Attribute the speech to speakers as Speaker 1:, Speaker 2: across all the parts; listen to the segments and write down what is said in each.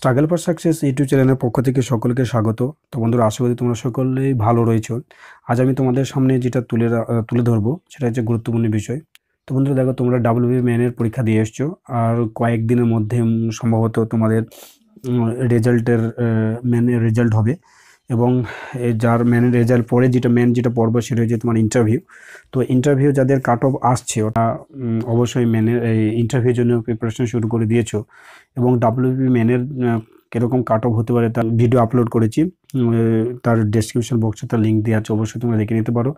Speaker 1: Struggle for success YouTube চ্যানেলের পক্ষ থেকে সকলকে স্বাগত। তো বন্ধুরা, আশা করি তোমরা সকলেই ভালো রয়েছ। আজ আমি তোমাদের সামনে যেটা তুলে তুলে ধরবো, সেটা হচ্ছে গুরুত্বপূর্ণ বিষয়। তো বন্ধুরা, দেখো তোমরা ডাব্লিউবি ম্যানের পরীক্ষা দিয়ে এসছো, আর কয়েকদিনের মধ্যে সম্ভবত তোমাদের রেজাল্টের ম্যানের রেজাল্ট হবে। এবং যার ম্যানের রেজাল্ট পরে যেটা মেন যেটা পর্ব সেটা হচ্ছে তোমার ইন্টারভিউ তো ইন্টারভিউ যাদের কাট অফ আসছে ওটা অবশ্যই মেনের এই ইন্টারভিউর জন্য প্রিপারেশন শুরু করে দিয়েছ। এবং ডাব্লিউপি মেনের কীরকম কাট অফ হতে পারে তার ভিডিও আপলোড করেছি। তার ডেসক্রিপশন বক্সে তার লিঙ্ক দেওয়া আছে, অবশ্যই তোমরা দেখে নিতে পারো।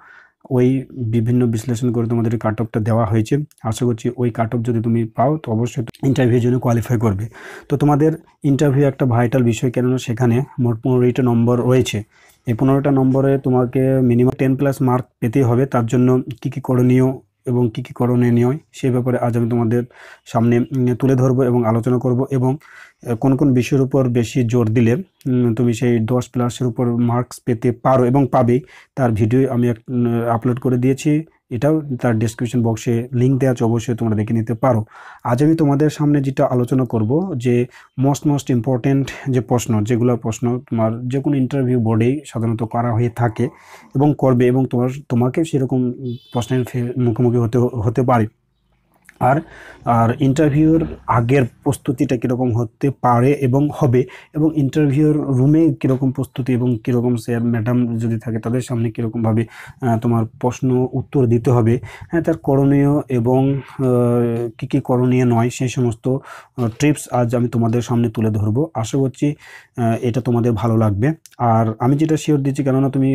Speaker 1: ওই বিভিন্ন বিশ্লেষণ করে তোমাদের কাট অফটা দেওয়া হয়েছে। আশা করছি ওই কাট অফ যদি তুমি পাও, তো অবশ্যই ইন্টারভিউর জন্য কোয়ালিফাই করবে। তো তোমাদের ইন্টারভিউ একটা ভাইটাল বিষয় কেননা সেখানে মোট পনেরোটা নম্বর রয়েছে। এই পনেরোটা নম্বরে তোমাকে মিনিমাম টেন প্লাস মার্ক পেতেই হবে। তার জন্য কী কী করণীয় এবং কী কী করণীয় নিয় সেই ব্যাপারে আজ আমি তোমাদের সামনে তুলে ধরব এবং আলোচনা করব এবং কোন কোন বিষয়ের উপর বেশি জোর দিলে তুমি সেই দশ প্লাসের উপর মার্কস পেতে পারো এবং পাবে, তার ভিডিও আমি আপলোড করে দিয়েছি। এটাও তার ডিসক্রিপশন বক্সে লিঙ্ক দেওয়া আছে, অবশ্যই তোমরা দেখে নিতে পারো। আজ আমি তোমাদের সামনে যেটা আলোচনা করব, যে মোস্ট মোস্ট ইম্পর্টেন্ট যে প্রশ্ন, যেগুলো প্রশ্ন তোমার যে কোনো ইন্টারভিউ বোর্ডেই সাধারণত করা হয়ে থাকে এবং করবে এবং তোমার, তোমাকে সেরকম প্রশ্নের মুখোমুখি হতে হতে পারে। আর আর ইন্টারভিউর আগের প্রস্তুতিটা কীরকম হতে পারে এবং হবে, এবং ইন্টারভিউর রুমে কীরকম প্রস্তুতি এবং কীরকম স্যার ম্যাডাম যদি থাকে তাদের সামনে কীরকমভাবে তোমার প্রশ্ন উত্তর দিতে হবে। হ্যাঁ তার করণীয় এবং কী কী করণীয় নয় সেই সমস্ত ট্রিপস আজ আমি তোমাদের সামনে তুলে ধরবো। আশা করছি এটা তোমাদের ভালো লাগবে। আর আমি যেটা শিওর দিচ্ছি, কেননা তুমি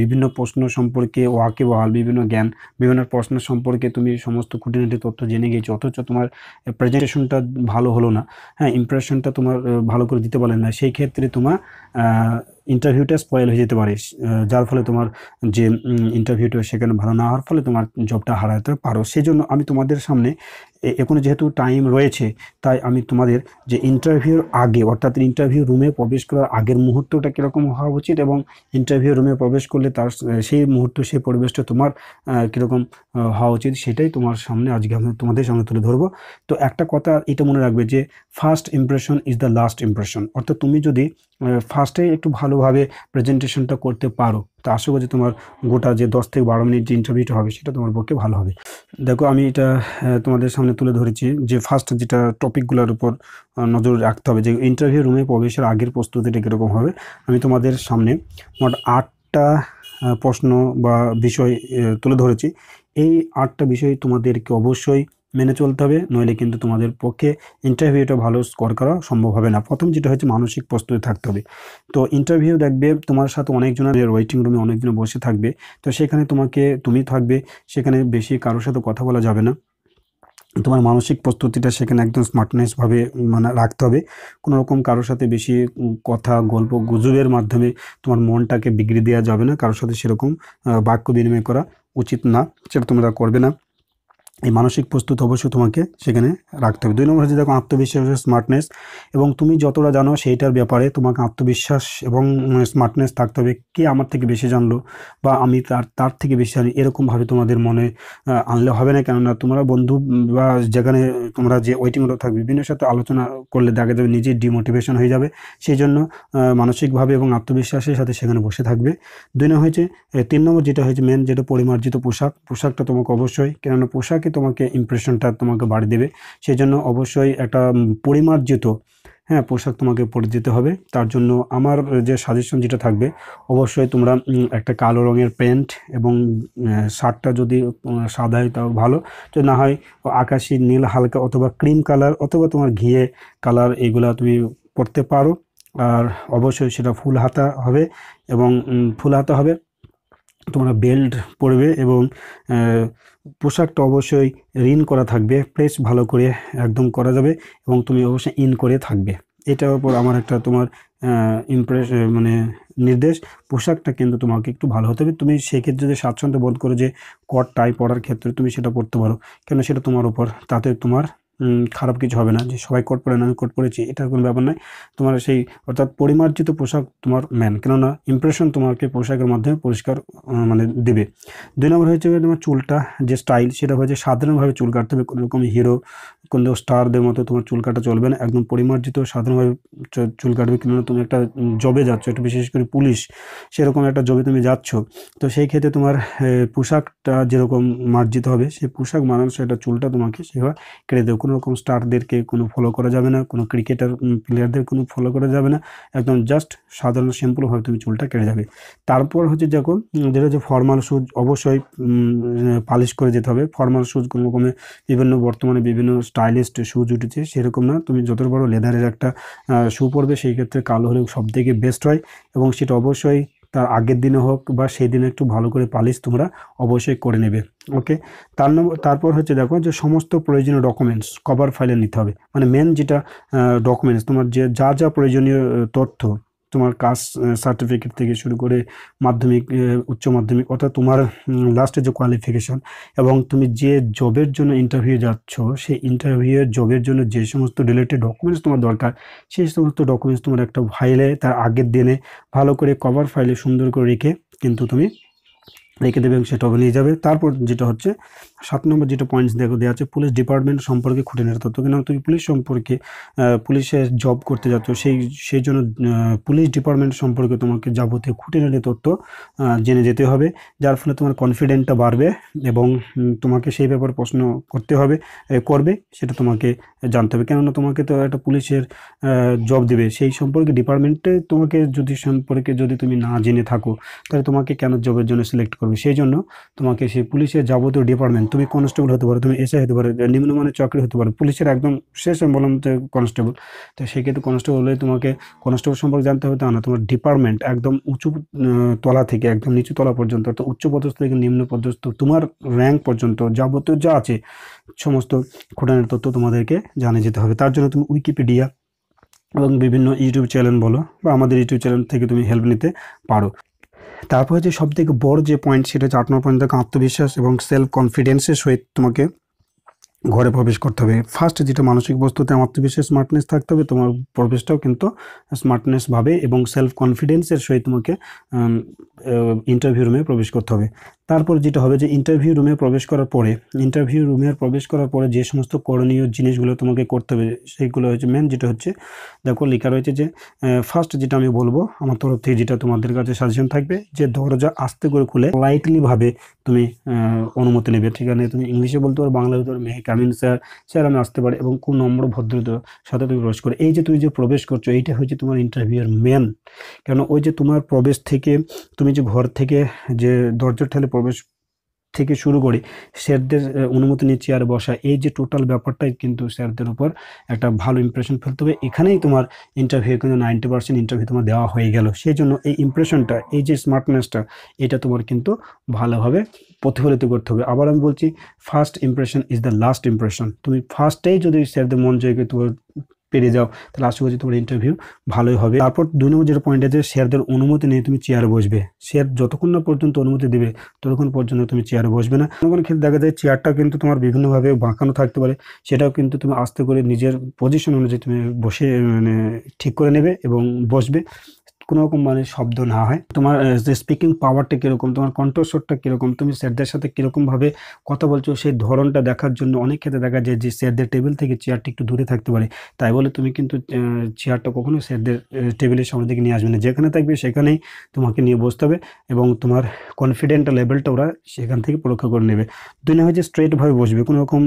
Speaker 1: বিভিন্ন প্রশ্ন সম্পর্কে ওয়াকে বহাল বিভিন্ন জ্ঞান, বিভিন্ন প্রশ্ন সম্পর্কে তুমি সমস্ত খুঁটিনাটি তথ্য জেনে গেছো, অথচ তোমার প্রেজেন্টেশনটা ভালো হলো না। হ্যাঁ ইমপ্রেশনটা তোমার ভালো করে দিতে পারলেন না। সেই ক্ষেত্রে তোমার ইন্টারভিউটা স্পয়েল হয়ে যেতে পারে। যার ফলে তোমার যে ইন্টারভিউটা সেখানে ভালো না হওয়ার ফলে তোমার জবটা হারাতে পারো। সেই জন্য আমি তোমাদের সামনে এখনও যেহেতু টাইম রয়েছে, তাই আমি তোমাদের যে ইন্টারভিউর আগে, অর্থাৎ ইন্টারভিউ রুমে প্রবেশ করার আগের মুহূর্তটা কীরকম হওয়া উচিত এবং ইন্টারভিউ রুমে প্রবেশ করলে তার সেই মুহূর্ত, সেই পরিবেশটা তোমার কীরকম হওয়া উচিত সেটাই তোমার সামনে আজকে আমি তোমাদের সামনে তুলে ধরবো। তো একটা কথা এটা মনে রাখবে যে first impression is the last impression অর্থাৎ তুমি যদি ফার্স্টে একটু ভালোভাবে প্রেজেন্টেশনটা করতে পারো। তো আশা করছি তোমার গোটা যে দশ থেকে বারো মিনিট যে ইন্টারভিউটা হবে, সেটা তোমার পক্ষে ভালো হবে। দেখো, আমি এটা তোমাদের সামনে তুলে ধরেছি যে ফার্স্ট যেটা টপিকগুলোর উপর নজর রাখতে হবে যে ইন্টারভিউ রুমে প্রবেশের আগের প্রস্তুতিটা কীরকম হবে। আমি তোমাদের সামনে মোট আটটা প্রশ্ন বা বিষয় তুলে ধরেছি। এই আটটা বিষয় তোমাদেরকে অবশ্যই মেনে চলতে হবে, নইলে কিন্তু তোমাদের পক্ষে ইন্টারভিউটা ভালো স্কোর করা সম্ভব হবে না। প্রথম যেটা হচ্ছে মানসিক প্রস্তুতি থাকতে হবে। তো ইন্টারভিউ দেখবে তোমার সাথে অনেকজনের ওয়েটিং রুমে অনেকজন বসে থাকবে। তো সেখানে তোমাকে, তুমি থাকবে, সেখানে বেশি কারোর সাথে কথা বলা যাবে না। তোমার মানসিক প্রস্তুতিটা সেখানে একদম স্মার্টনেসভাবে মানে রাখতে হবে। কোনো রকম কারোর সাথে বেশি কথা, গল্প, গুজবের মাধ্যমে তোমার মনটাকে বিগড়ে দেওয়া যাবে না। কারোর সাথে সেরকম বাক্য বিনিময় করা উচিত না। সেটা তোমরা করবে না। এই মানসিক প্রস্তুত অবশ্যই তোমাকে সেখানে রাখতে হবে। দুই নম্বর হচ্ছে দেখো আত্মবিশ্বাস স্মার্টনেস এবং তুমি যতটা জানো সেইটার ব্যাপারে তোমাকে আত্মবিশ্বাস এবং স্মার্টনেস থাকতে হবে। কে আমার থেকে বেশি জানলো বা আমি তার তার থেকে বেশি জানি এরকমভাবে তোমাদের মনে আনলে হবে না। কেননা তোমরা বন্ধু বা যেখানে তোমরা যে ওয়েটিং থাকবে, বিভিন্ন সাথে আলোচনা করলে দেখা যাবে নিজের ডিমোটিভেশন হয়ে যাবে। সেই জন্য মানসিকভাবে এবং আত্মবিশ্বাসের সাথে সেখানে বসে থাকবে। দুই নম্বর হয়েছে তিন নম্বর যেটা হয়েছে মেন যেটা পরিমার্জিত পোশাক। পোশাকটা তোমাকে অবশ্যই, কেননা পোশাকে তোমাকে ইমপ্রেশনটা তোমাকে বাড়িয়ে দেবে। সেই জন্য অবশ্যই একটা পরিমার্জিত হ্যাঁ পোশাক তোমাকে পরে যেতে হবে। তার জন্য আমার যে সাজেশন যেটা থাকবে, অবশ্যই তোমরা একটা কালো রঙের প্যান্ট এবং শার্টটা যদি সাদা হয় তাও ভালো। যদি না হয় আকাশি নীল হালকা অথবা ক্রিম কালার অথবা তোমার ঘিয়ে কালার এইগুলা তুমি পরতে পারো। আর অবশ্যই সেটা ফুল হাতা হবে এবং ফুল হাতা হবে। তোমরা বেল্ট পরবে এবং পোশাকটা অবশ্যই রিন করা থাকবে প্রেস ভালো করে একদম করা যাবে এবং তুমি অবশ্যই ইন করে থাকবে। এটার উপর আমার একটা তোমার ইমপ্রেস মানে নির্দেশ। পোশাকটা কিন্তু তোমাকে একটু ভালো হতে হবে। তুমি সেক্ষেত্রে যদি স্বাচ্ছন্দ্য বোধ করো যে কট টাই পরার ক্ষেত্রে তুমি সেটা পরতে পারো। কেন সেটা তোমার উপর, তাতে তোমার খারাপ কিছু হবে না, যে সবাই কোট পরে না, আমি কোট পরেছি, এটার কোনো ব্যাপার নয়। তোমার সেই, অর্থাৎ পরিমার্জিত পোশাক তোমার ম্যান কেননা ইমপ্রেশন তোমাকে পোশাকের মাধ্যমে পরিষ্কার মানে দেবে। দুই নম্বর গিয়ে তোমার চুলটা যে স্টাইল সেটা হচ্ছে সাধারণভাবে চুল কাটতে হবে কোনো রকম হিরো কোনো স্টারদের মতো তোমার চুল কাটা চলবে না, একদম পরিমার্জিত সাধারণভাবে চুল কাটবে, কেননা তুমি একটা জবে যাচ্ছ, একটা বিশেষ করে পুলিশ, সেরকম একটা জবে তুমি যাচ্ছ, তো সেই ক্ষেত্রে তোমার পোশাকটা যেরকম মার্জিত হবে, সেই পোশাক মানানো সেটা চুলটা তোমাকে সেভাবে কেটে দেবে। কোনো রকম স্টারদেরকে কোনো ফলো করা যাবে না, কোনো ক্রিকেটার প্লেয়ারদের কোনো ফলো করা যাবে না, একদম জাস্ট সাধারণ সিম্পলভাবে তুমি চুলটা কেটে যাবে। তারপর হচ্ছে দেখো যেটা হচ্ছে ফর্মাল শ্যুজ অবশ্যই পালিশ করে যেতে হবে। ফর্মাল শ্যুজ কোনো রকমের বিভিন্ন বর্তমানে বিভিন্ন স্টাইলিস্ট শ্যুজ উঠেছে, সেরকম না। তুমি যত বড় লেদারের একটা শ্যু পরবে, সেই ক্ষেত্রে কালো হলে সব থেকে বেস্ট হয় এবং সেটা অবশ্যই তার আগের দিনে হোক বা সেই দিনে একটু ভালো করে পালিশ তোমরা অবশ্যই করে নেবে। ওকে তার তারপর হচ্ছে দেখো যে সমস্ত প্রয়োজনীয় ডকুমেন্টস কভার ফাইলে নিতে হবে। মানে মেন যেটা ডকুমেন্টস তোমার যে, যা যা প্রয়োজনীয় তথ্য, তোমার কাস্ট সার্টিফিকেট থেকে শুরু করে মাধ্যমিক উচ্চ মাধ্যমিক, অর্থাৎ তোমার লাস্টে যে কোয়ালিফিকেশন এবং তুমি যে জবের জন্য ইন্টারভিউ যাচ্ছ, সেই ইন্টারভিউয়ের জবের জন্য যে সমস্ত রিলেটেড ডকুমেন্টস তোমার দরকার, সেই সমস্ত ডকুমেন্টস তোমার একটা ফাইলে তার আগের দিনে ভালো করে কভার ফাইলে সুন্দর করে রেখে কিন্তু তুমি রেখে দেবে এবং সেটা নিয়ে যাবে। তারপর যেটা হচ্ছে সাত নম্বর যেটা পয়েন্টস দেখো দেওয়া আছে পুলিশ ডিপার্টমেন্ট সম্পর্কে খুঁটে খুঁটিনাটি তথ্য। কেন তুমি পুলিশ সম্পর্কে আহ, পুলিশের জব করতে যাচ্ছ সেই সেই জন্য পুলিশ ডিপার্টমেন্ট সম্পর্কে তোমাকে যাবতীয় খুঁটিনাটি তথ্য জেনে যেতে হবে। যার ফলে তোমার কনফিডেন্টটা বাড়বে এবং তোমাকে সেই ব্যাপারে প্রশ্ন করতে হবে করবে সেটা তোমাকে জানতে হবে। কেননা তোমাকে তো একটা পুলিশের জব দেবে। সেই সম্পর্কে ডিপার্টমেন্টে তোমাকে যদি সম্পর্কে যদি তুমি না জেনে থাকো তাহলে তোমাকে কেন জবের জন্য সিলেক্ট করবে? সেই জন্য তোমাকে সেই পুলিশের যাবতীয় ডিপার্টমেন্ট তুমি কনস্টেবল হতে পারো, তুমি এসআই হতে পারো নিম্নমানের চাকরি হতে পারো, পুলিশের একদম শেষ বললাম যে কনস্টেবল তো সেক্ষেত্রে কনস্টেবল হলে তোমাকে কনস্টেবল সম্পর্কে জানতে হবে তা না, তোমার ডিপার্টমেন্ট একদম উঁচু তলা থেকে, একদম নিচু তলা পর্যন্ত, অর্থাৎ উচ্চ পদস্থ থেকে নিম্ন পদস্থ, তোমার র্যাঙ্ক পর্যন্ত যাবতীয় যা আছে, সমস্ত খুঁটানের তথ্য তোমাদেরকে জানিয়ে যেতে হবে। তার জন্য তুমি উইকিপিডিয়া এবং বিভিন্ন ইউটিউব চ্যানেল বলো বা আমাদের ইউটিউব চ্যানেল থেকে তুমি হেল্প নিতে পারো। তারপর হচ্ছে সব থেকে বড় যে পয়েন্ট সেটা হচ্ছে আট নম্বর পয়েন্ট আত্মবিশ্বাস এবং সেলফ কনফিডেন্সের সহিত তোমাকে ঘরে প্রবেশ করতে হবে। ফার্স্ট যেটা মানসিক বস্তুতে আত্মবিশ্বাস স্মার্টনেস থাকতে হবে, তোমার প্রবেশটাও কিন্তু স্মার্টনেসভাবে এবং সেলফ কনফিডেন্সের সহিত তোমাকে ইন্টারভিউ রুমে প্রবেশ করতে হবে। তারপর যেটা হবে যে ইন্টারভিউ রুমে প্রবেশ করার পরে ইন্টারভিউ রুমে প্রবেশ করার পরে যে সমস্ত করণীয় জিনিসগুলো তোমাকে করতে হবে সেইগুলো হচ্ছে মেন যেটা হচ্ছে, দেখো লেখা রয়েছে যে ফার্স্ট যেটা আমি বলব, আমার তরফ থেকে যেটা তোমাদের কাছে সাজেশন থাকবে, যে দরজা আস্তে করে খুলে লাইটলিভাবে তুমি অনুমতি নেবে। ঠিক আছে, তুমি ইংলিশে বলতে পারো বাংলা বলতে পারো মেহে কামিন স্যার স্যার আমি আসতে পারি এবং কোন নম্র ভদ্রতার সাথে তুমি প্রবেশ করো। এই যে তুমি যে প্রবেশ করছ, এইটা হচ্ছে তোমার ইন্টারভিউয়ের মেন কেন ওই যে তোমার প্রবেশ থেকে, তুমি যে ঘর থেকে যে দরজার ঠেলে প্রবেশ থেকে শুরু করে, স্যারদের অনুমতি নিয়ে চেয়ারে বসা এই যে টোটাল ব্যাপারটাই কিন্তু স্যারদের উপর একটা ভালো ইমপ্রেশন ফেলতে হবে। এখানেই তোমার ইন্টারভিউ কিন্তু নাইনটি পার্সেন্ট ইন্টারভিউ তোমার দেওয়া হয়ে গেল। সেই জন্য এই ইমপ্রেশনটা এই যে স্মার্টনেসটা এটা তোমার কিন্তু ভালোভাবে প্রতিফলিত করতে হবে। আবার আমি বলছি first impression is the last impression তুমি ফার্স্টেই যদি স্যারদের মন জয়কে তোমার পেরে যাও, তাহলে আশা করছি তোমার ইন্টারভিউ ভালোই হবে। তারপর দু নম্বর যেটা পয়েন্ট আছে শেয়ারদের অনুমতি নিয়ে তুমি চেয়ারে বসবে। শেয়ার যতক্ষণ না পর্যন্ত অনুমতি দেবে, ততক্ষণ পর্যন্ত তুমি চেয়ারে বসবে না। কোনো কোনো ক্ষেত্রে দেখা যায় চেয়ারটা কিন্তু তোমার বিভিন্নভাবে বাঁকানো থাকতে পারে। সেটাও কিন্তু তুমি আস্তে করে নিজের পজিশন অনুযায়ী তুমি বসে মানে ঠিক করে নেবে এবং বসবে। কোনো রকম মানে শব্দ না হয়। তোমার যে স্পিকিং পাওয়ারটা কীরকম, তোমার কণ্ঠস্বরটা কীরকম, তুমি স্যারদের সাথে কীরকমভাবে কথা বলছো, সেই ধরনটা দেখার জন্য অনেক ক্ষেত্রে দেখা যায় যে স্যারদের টেবিল থেকে চেয়ারটা একটু দূরে থাকতে পারে। তাই বলে তুমি কিন্তু চেয়ারটা কখনো স্যারদের টেবিলের সামনে দিকে নিয়ে আসবে না। যেখানে থাকবে সেখানেই তোমাকে নিয়ে বসতে হবে এবং তোমার কনফিডেন্ট লেভেলটা ওরা সেখান থেকে পরীক্ষা করে নেবে। দুই না হচ্ছে স্ট্রেটভাবে বসবে। কোনো রকম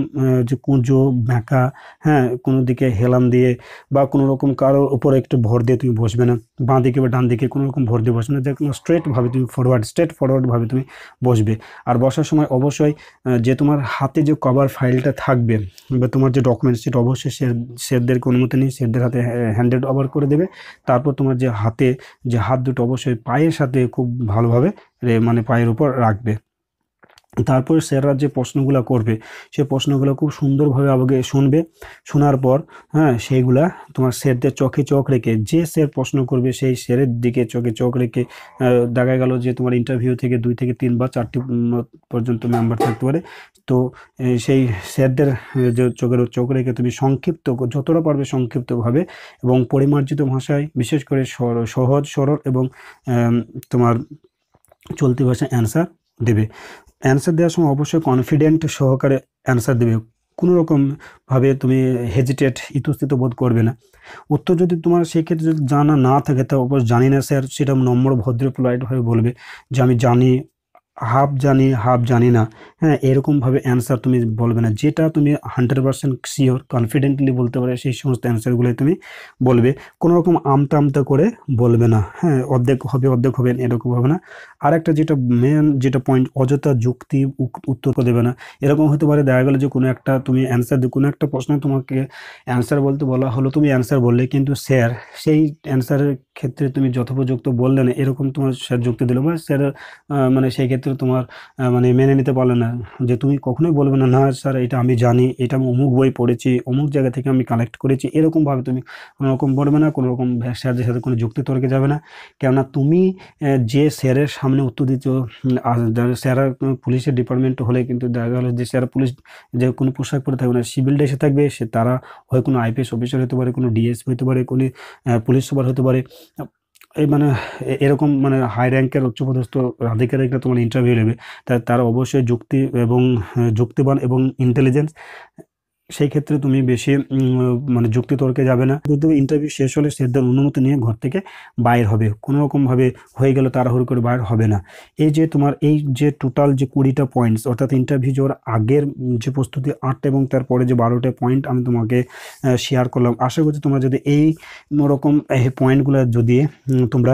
Speaker 1: যে কুঁজো ব্যাঁকা হ্যাঁ কোনো দিকে হেলাম দিয়ে বা কোনো রকম কারোর উপরে একটু ভর দিয়ে তুমি বসবে না। বাঁ দিকে বা ডান দিকে কোনো রকম ভর দিয়ে বসবে না। যে কোনো স্ট্রেটভাবে তুমি ফরওয়ার্ড স্ট্রেট ফরওয়ার্ডভাবে তুমি বসবে। আর বসার সময় অবশ্যই যে তোমার হাতে যে কভার ফাইলটা থাকবে বা তোমার যে ডকুমেন্টস সেটা অবশ্যই শের স্যারদেরকে অনুমতি নিয়ে শেরদের হাতে হ্যান্ডেড ওভার করে দেবে। তারপর তোমার যে হাতে যে হাত দুটো অবশ্যই পায়ের সাথে খুব ভালোভাবে মানে পায়ের উপর রাখবে। তারপর স্যাররা যে প্রশ্নগুলো করবে সেই প্রশ্নগুলো খুব সুন্দরভাবে আমাকে শুনবে। শোনার পর হ্যাঁ সেইগুলা তোমার স্যারদের চোখে চোখ রেখে, যে স্যার প্রশ্ন করবে, সেই স্যারের দিকে চোখে চোখ রেখে দেখা গেল যে তোমার ইন্টারভিউ থেকে দুই থেকে তিন বা চারটি পর্যন্ত মেম্বার থাকতে পারে। তো সেই স্যারদের যে চোখের চোখ রেখে তুমি সংক্ষিপ্ত, যতটা পারবে সংক্ষিপ্তভাবে এবং পরিমার্জিত ভাষায়, বিশেষ করে সহজ, সরল এবং তোমার চলতি ভাষায় অ্যান্সার দেবে। অ্যান্সার দেওয়ার সময় অবশ্যই কনফিডেন্ট সহকারে অ্যান্সার দেবে। কোনো রকমভাবে তুমি হেজিটেট ইতস্থিত বোধ করবে না। উত্তর যদি তোমার সেক্ষেত্রে যদি জানা না থাকে, তা অবশ্য জানি না, স্যার। সেটা নম্র ভদ্র পোলাইটভাবে বলবে যে, আমি জানি হাফ জানি হাফ জানি না। হ্যাঁ এরকমভাবে অ্যান্সার তুমি বলবে না। যেটা তুমি হান্ড্রেড পার্সেন্ট শিওর কনফিডেন্টলি বলতে পারে, সেই সমস্ত অ্যান্সারগুলো তুমি বলবে। কোনো রকম আমতা আমতা করে বলবে না। হ্যাঁ অর্ধেক হবে অর্ধেক হবে, এরকম হবে না। আর একটা যেটা মেন যেটা পয়েন্ট অযথা যুক্তি উত্তর দেবে না। এরকম হতে পারে, দেখা গেলো যে কোনো একটা তুমি অ্যান্সার কোনো একটা প্রশ্নে তোমাকে অ্যান্সার বলতে বলা হলো, তুমি অ্যান্সার বললে, কিন্তু স্যার সেই অ্যান্সারের ক্ষেত্রে তুমি যথোপযুক্ত বললে না। এরকম তোমার স্যার যুক্তি দিল বা স্যার মানে সেই ক্ষেত্রে তোমার মানে মেনে নিতে পারলে না। যে তুমি কখনোই বলবে না না স্যার এটা আমি জানি এটা আমি অমুক বই পড়েছি অমুক জায়গা থেকে আমি কালেক্ট করেছি। এরকমভাবে তুমি কোনোরকম বলবে না কোনো রকম স্যারদের সাথে কোনো যুক্তি তর্কে যাবে না। কেননা তুমি যে স্যারের সামনে উত্তর দিচ্ছ উম, আর যারা স্যারা পুলিশের ডিপার্টমেন্ট হলে কিন্তু দেখা গেলো যে স্যারা পুলিশ যে কোনো পোশাক পরে থাকবে না সিভিল ড্রেসে থাকবে সে তারা হয় কোনো আইপিএস অফিসার হতে পারে কোনো ডিএসপি হতে পারে কোনো পুলিশ সুপার হতে পারে। এই মানে এরকম মানে হাই র্যাঙ্কের উচ্চপদস্থ আধিকারিকরা তোমার ইন্টারভিউ নেবে। তার তারা অবশ্যই যুক্তি এবং আহ, যুক্তিবান এবং ইন্টেলিজেন্স সেই ক্ষেত্রে তুমি বেশি মানে যুক্তি তর্কে যাবে না। যদি ইন্টারভিউ শেষ হলে সেদের অনুমতি নিয়ে ঘর থেকে বাইর হবে। কোনো রকমভাবে হয়ে গেলে তাড়াহুড়ো করে বাইর হবে না। এই যে তোমার, এই যে টোটাল যে কুড়িটা পয়েন্টস অর্থাৎ ইন্টারভিউ যাওয়ার আগের যে প্রস্তুতি আটটা এবং তারপরে যে বারোটা পয়েন্ট আমি তোমাকে শেয়ার করলাম। আশা করছি তোমরা যদি এই রকম পয়েন্টগুলো যদি তোমরা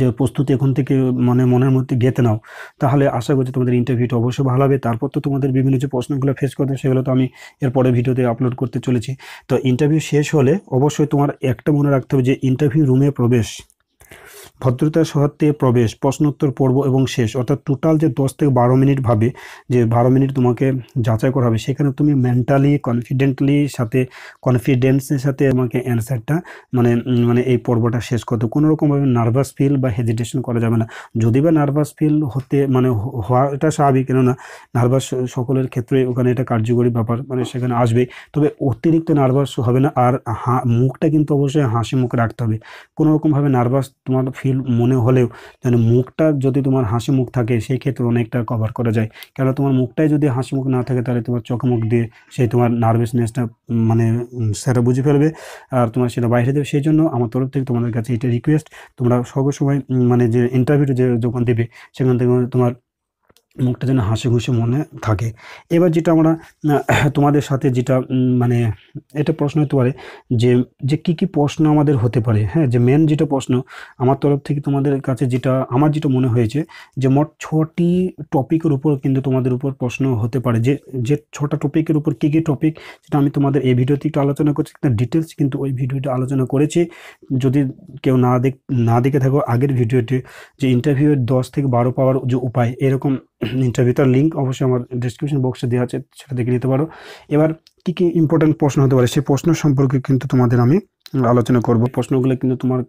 Speaker 1: যে প্রস্তুতি এখন থেকে মানে মনের মধ্যে গেঁথে নাও। তাহলে আশা করছি তোমাদের ইন্টারভিউটা অবশ্যই ভালো হবে। তারপর তো তোমাদের বিভিন্ন যে প্রশ্নগুলো ফেস করতে সেগুলো তো আমি এরপরে ভিডিওতে আপলোড করতে চলেছি। তো ইন্টারভিউ শেষ হলে অবশ্যই তোমার একটা মনে রাখতে হবে যে ইন্টারভিউ রুমে প্রবেশ। ভদ্রতার সহার্থে প্রবেশ, প্রশ্নোত্তর পর্ব এবং শেষ, অর্থাৎ টোটাল যে দশ থেকে বারো মিনিট ভাবে, যে বারো মিনিট তোমাকে যাচাই করা হবে, সেখানে তুমি মেন্টালি কনফিডেন্টলি সাথে কনফিডেন্সের সাথে আমাকে অ্যান্সারটা মানে মানে এই পর্বটা শেষ করতে কোনো রকমভাবে নার্ভাস ফিল বা হেজিটেশন করা যাবে না। যদি বা নার্ভাস ফিল হতে মানে হ- হওয়া এটা স্বাভাবিক, কেননা নার্ভাস সকলের ক্ষেত্রে ওখানে এটা কার্যকরী ব্যাপার মানে সেখানে আসবে। তবে অতিরিক্ত নার্ভাস হবে না, আর হা, মুখটা কিন্তু অবশ্যই হাসি মুখে রাখতে হবে। কোনো রকমভাবে নার্ভাস তোমার ফিল মনে হলেও যেন মুখটা যদি তোমার হাসি মুখ থাকে, সেই ক্ষেত্রে অনেকটা কভার করা যায়। কেন তোমার মুখটাই যদি হাসি মুখ না থাকে, তাহলে তোমার চোখে মুখ দিয়ে সেই তোমার নার্ভাসনেসটা মানে সেটা বুঝে ফেলবে। আর তোমার সেটা বাইরে দেবে। সেই জন্য আমার তরফ থেকে তোমাদের কাছে এটা রিকোয়েস্ট তোমরা সবসময় সময় মানে যে ইন্টারভিউটা যে, যখন দেবে, সেখান থেকে তোমার মুখটা যেন হাসি খুশি মনে থাকে। এবার যেটা আমরা তোমাদের সাথে যেটা মানে এটা প্রশ্ন হতে পারে যে যে কি কি প্রশ্ন আমাদের হতে পারে হ্যাঁ? যে মেন যেটা প্রশ্ন, আমার তরফ থেকে তোমাদের কাছে যেটা, আমার যেটা মনে হয়েছে যে মোট ছটি টপিকের উপর কিন্তু তোমাদের উপর প্রশ্ন হতে পারে। যে যে ছটা টপিকের উপর কী কী টপিক, সেটা আমি তোমাদের এই ভিডিওতে একটু আলোচনা করছি ডিটেলস কিন্তু ওই ভিডিওটা আলোচনা করেছি। যদি কেউ না দেখ, না দেখে থাকো, আগের ভিডিওটি যে ইন্টারভিউয়ের দশ থেকে বারো পাওয়ার যে উপায়, এরকম ইন্টারভিউটার লিঙ্ক অবশ্যই আমার ডিসক্রিপশন বক্সে দেওয়া আছে, সেটা দেখে নিতে পারো। এবার কী কী ইম্পর্ট্যান্ট প্রশ্ন হতে পারে? সেই প্রশ্ন সম্পর্কে কিন্তু তোমাদের আমি আলোচনা করব। প্রশ্নগুলো কিন্তু তোমার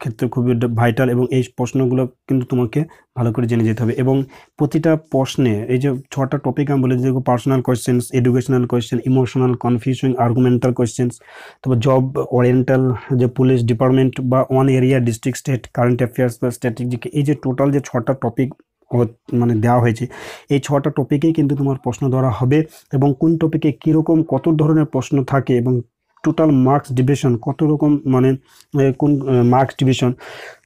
Speaker 1: ক্ষেত্রে খুবই ভাইটাল এবং এই প্রশ্নগুলো কিন্তু তোমাকে ভালো করে জেনে যেতে হবে। এবং প্রতিটা প্রশ্নে এই যে ছটা টপিক আমি বলে যেগুলো personal questions educational question emotional confusion argumental questions তারপর জব ওরিয়েন্টাল যে পুলিশ ডিপার্টমেন্ট বা one area district state current affairs বা স্ট্র্যাটেজিক এই যে টোটাল যে ছটা টপিক মানে দেওয়া হয়েছে। এই ছটা টপিকেই কিন্তু তোমার প্রশ্ন ধরা হবে এবং কোন টপিকে কীরকম কত ধরনের প্রশ্ন থাকে এবং টোটাল মার্কস ডিভিশন কত রকম মানে কোন মার্কস ডিভিশন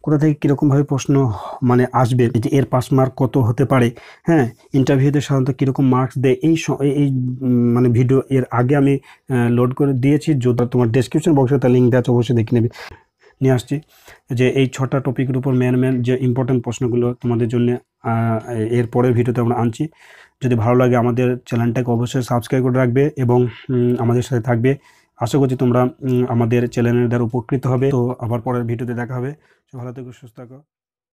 Speaker 1: কোথা থেকে কীরকমভাবে প্রশ্ন মানে আসবে, যে এর পাস মার্ক কত হতে পারে হ্যাঁ? ইন্টারভিউতে সাধারণত কীরকম মার্কস দেয়, এই এই- মানে ভিডিও এর আগে আমি লোড করে দিয়েছি। যদি তোমার ডেসক্রিপশন বক্সে তার লিঙ্ক দেওয়া অবশ্যই দেখে নেবে। নিয়ে আসছি যে এই ছটা টপিকের উপর মেন মেন যে ইম্পর্টেন্ট প্রশ্নগুলো তোমাদের জন্য এর পরের ভিডিওতে আমরা আনছি। যদি ভালো লাগে আমাদের চ্যানেলটাকে অবশ্যই সাবস্ক্রাইব করে রাখবে এবং আমাদের সাথে থাকবে। আশা করছি তোমরা আমাদের চ্যানেলের দ্বারা উপকৃত হবে। তো আবার পরের ভিডিওতে দেখা হবে। ভালো থেকো, সুস্থ থাকো।